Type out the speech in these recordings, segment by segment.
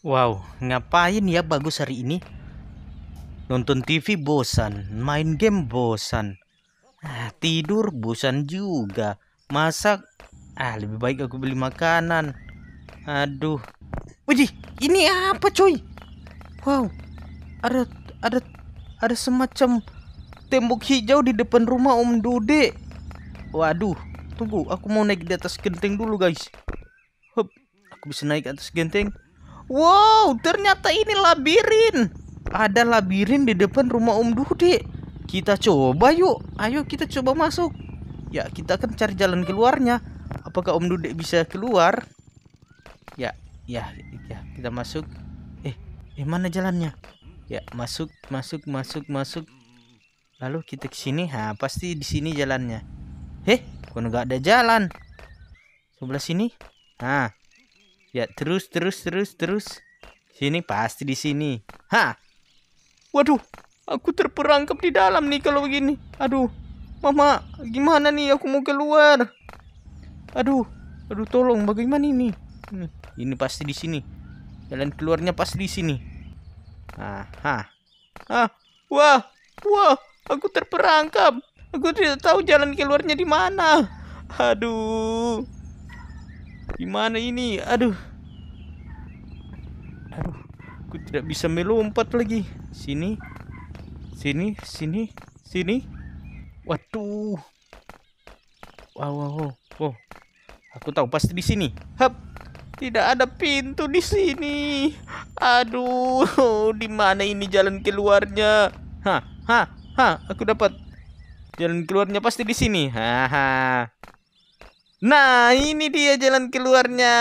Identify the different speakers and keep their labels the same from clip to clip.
Speaker 1: Wow, ngapain ya bagus hari ini? Nonton TV bosan, main game bosan, ah, tidur bosan juga, masak, ah lebih baik aku beli makanan. Aduh, wih, ini apa coy? Wow, ada ada ada semacam tembok hijau di depan rumah Om Dude. Waduh, tunggu, aku mau naik di atas genteng dulu guys. Hup, aku bisa naik atas genteng. Wow, ternyata ini labirin. Ada labirin di depan rumah Om Dude. Kita coba yuk. Ayo kita coba masuk. Ya, kita akan cari jalan keluarnya. Apakah Om Dude bisa keluar? Ya, ya, ya, kita masuk. Eh, eh mana jalannya? Ya, masuk, masuk, masuk, masuk. Lalu kita ke sini. Ha, pasti di sini jalannya. Heh, kok nggak ada jalan? Sebelah sini. Nah, Ya, terus terus terus terus. Sini pasti di sini. Ha. Waduh, aku terperangkap di dalam nih kalau begini. Aduh. Mama, gimana nih aku mau keluar? Aduh. Aduh, tolong bagaimana ini? Hmm, ini pasti di sini. Jalan keluarnya pasti di sini. Ah, ha. Ah, wah. Wah, aku terperangkap. Aku tidak tahu jalan keluarnya di mana. Aduh. Gimana ini? Aduh. Aduh. Aku tidak bisa melompat lagi. Sini. Sini, sini, sini. Waduh. Wow, wow, wow. wow. Aku tahu pasti di sini. Hap. Tidak ada pintu di sini. Aduh, di mana ini jalan keluarnya? Hah, hah, hah, aku dapat. Jalan keluarnya pasti di sini. Haha. Nah, ini dia jalan keluarnya.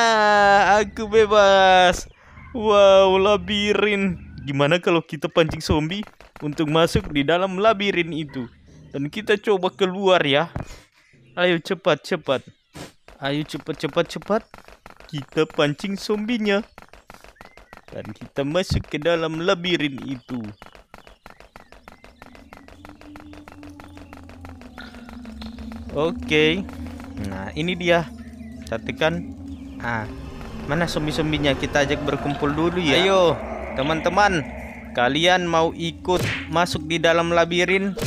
Speaker 1: Aku bebas. Wow, labirin. Gimana kalau kita pancing zombie untuk masuk di dalam labirin itu? Dan kita coba keluar ya. Ayo cepat, cepat. Ayo cepat, cepat, cepat. Kita pancing zombinya. Dan kita masuk ke dalam labirin itu. Oke. Okay. Nah, ini dia. Cantikan. Ah, mana zombie-zombinya? Kita ajak berkumpul dulu ya. Ayo, teman-teman. Kalian mau ikut masuk di dalam labirin?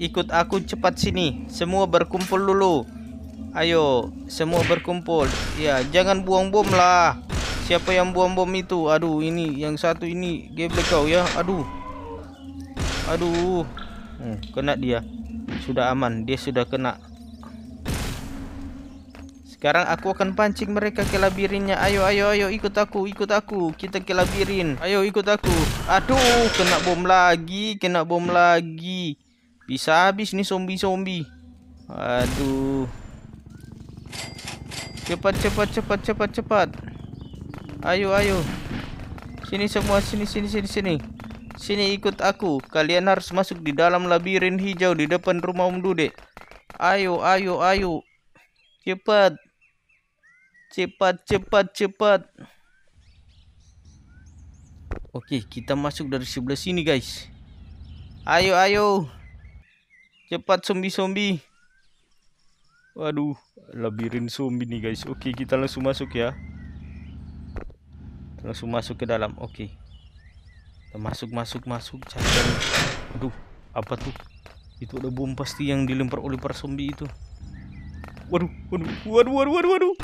Speaker 1: Ikut aku cepat sini. Semua berkumpul dulu. Ayo, semua berkumpul. Ya, jangan buang bom lah. Siapa yang buang bom itu? Aduh, ini yang satu ini geblek kau ya. Aduh. Aduh. Hmm, kena dia. Sudah aman, dia sudah kena sekarang aku akan pancing mereka ke labirinnya. Ayo, ayo, ayo, ikut aku, ikut aku. Kita ke labirin. Ayo, ikut aku. Aduh, kena bom lagi, kena bom lagi. Bisa habis nih zombie-zombie. Aduh. Cepat, cepat, cepat, cepat, cepat. Ayo, ayo. Sini semua, sini, sini, sini, sini. Sini ikut aku. Kalian harus masuk di dalam labirin hijau di depan rumah Om Dude. Ayo, ayo, ayo. Cepat. Cepat, cepat, cepat. Oke, kita masuk dari sebelah sini, guys. Ayo, ayo. Cepat zombie-zombie. Waduh, labirin zombie nih, guys. Oke, kita langsung masuk ya. Langsung masuk ke dalam. Oke. Kita masuk, masuk, masuk. Cari. Aduh, apa tuh? Itu ada bom pasti yang dilempar oleh para zombie itu. Waduh, waduh, waduh, waduh, waduh, waduh.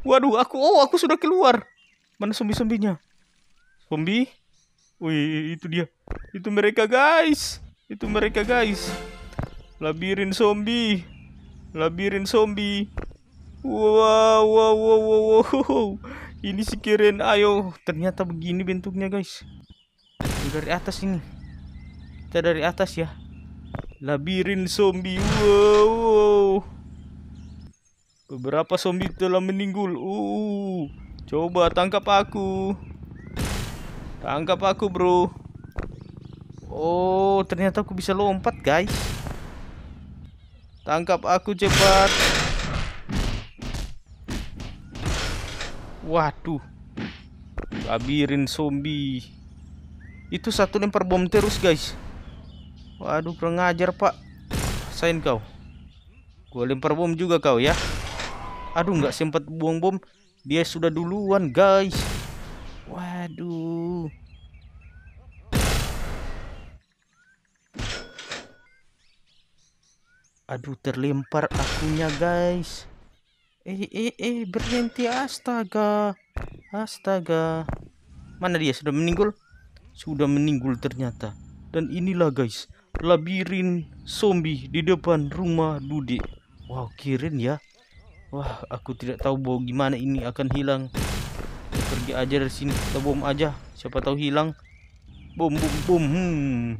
Speaker 1: Waduh, aku oh aku sudah keluar. Mana zombie-zombinya? Zombie? Wih, itu dia. Itu mereka, guys. Itu mereka, guys. Labirin zombie. Labirin zombie. Wow, wow, wow, wow, wow. Ini si keren. Ayo, ternyata begini bentuknya, guys. Dari atas ini. Kita dari atas ya. Labirin zombie. Wow, wow. Beberapa zombie telah meninggal. Uh, coba tangkap aku. Tangkap aku, bro. Oh, ternyata aku bisa lompat, guys. Tangkap aku cepat. Waduh. Labirin zombie. Itu satu lempar bom terus, guys. Waduh, kurang ajar, Pak. Sain kau. Gua lempar bom juga kau ya. Aduh nggak sempat buang bom Dia sudah duluan guys Aduh. Aduh, terlempar akunya, guys. Eh, eh, eh, berhenti. Astaga. Astaga. Mana dia? Sudah meninggal? Sudah meninggal ternyata. Dan inilah, guys. Labirin zombie di depan rumah Dude. Wow, kirin ya. Wah, aku tidak tahu bahwa gimana ini akan hilang. Pergi aja dari sini. Kita bom aja. Siapa tahu hilang. Bom, bom, bom. Hmm.